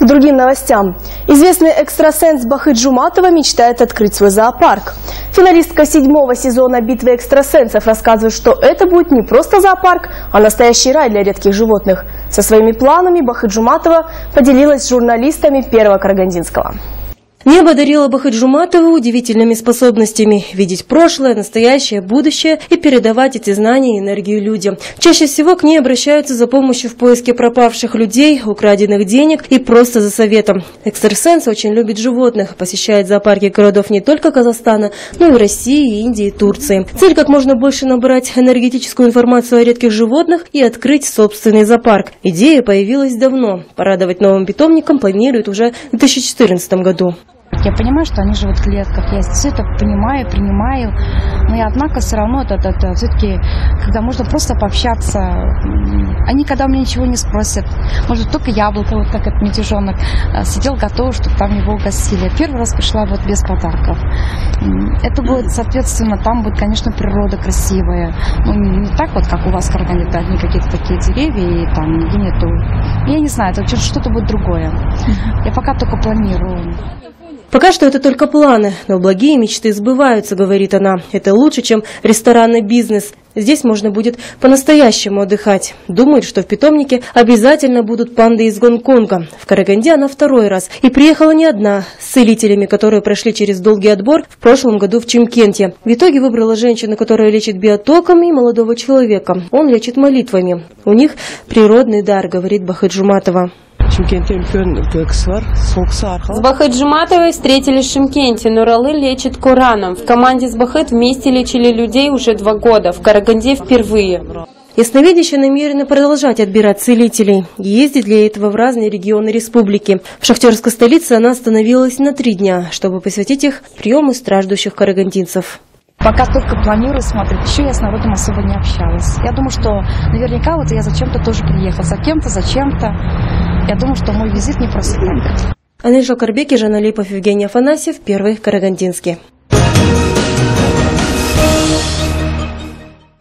К другим новостям. Известный экстрасенс Бахыт Жуматова мечтает открыть свой зоопарк. Финалистка седьмого сезона «Битвы экстрасенсов» рассказывает, что это будет не просто зоопарк, а настоящий рай для редких животных. Со своими планами Бахыт Жуматова поделилась с журналистами Первого Карагандинского. Небо дарило Бахаджуматову удивительными способностями видеть прошлое, настоящее, будущее и передавать эти знания и энергию людям. Чаще всего к ней обращаются за помощью в поиске пропавших людей, украденных денег и просто за советом. Экстрасенс очень любит животных, посещает зоопарки городов не только Казахстана, но и России, Индии Турции. Цель как можно больше набрать энергетическую информацию о редких животных и открыть собственный зоопарк. Идея появилась давно. Порадовать новым питомникам планируют уже в 2014 году. Я понимаю, что они живут в клетках, я все это понимаю, принимаю, но и однако все равно это, это, это все-таки, когда можно просто пообщаться, они когда у меня ничего не спросят, может только яблоко, вот как этот медвежонок, э, сидел готов, чтобы там его угостили. Первый раз пришла вот без подарков. Это будет, соответственно, там будет, конечно, природа красивая. Ну, не так вот, как у вас в Карагане, одни какие-то такие деревья, и там нигде нету. Я не знаю, это что-то будет другое. Я пока только планирую. Пока что это только планы, но благие мечты сбываются, говорит она. Это лучше, чем ресторанный бизнес. Здесь можно будет по-настоящему отдыхать. Думает, что в питомнике обязательно будут панды из Гонконга. В Караганде она второй раз. И приехала не одна, с целителями, которые прошли через долгий отбор в прошлом году в Чимкенте. В итоге выбрала женщину, которая лечит биотоком, и молодого человека. Он лечит молитвами. У них природный дар, говорит Бахаджуматова. шымкентте үлкен кісі бар сол кісі арқылы С Бахыт Жуматовой встретились в Шимкенте. Нуралы лечит Кораном. В команде с Бахыт вместе лечили людей уже два года. В Караганде впервые. Ясновидящие намерены продолжать отбирать целителей. Ездить для этого в разные регионы республики. В шахтерской столице она остановилась на три дня, чтобы посвятить их приему страждущих карагандинцев. Пока только планирую смотреть. Еще я с народом особо не общалась. Я думаю, что наверняка вот я зачем-то тоже приехала. За кем-то, зачем-то. Я думаю, что мой визит не просто так. Анежа Карбеки, Жанна Липов, Евгений Афанасьев, Первый Карагандинский.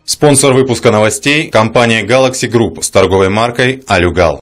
Спонсор выпуска новостей – компания Galaxy Group с торговой маркой «Алюгал».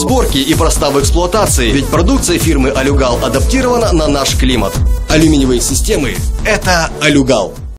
сборке и проста в эксплуатации, ведь продукция фирмы Алюгал адаптирована на наш климат. Алюминиевые системы – это Алюгал.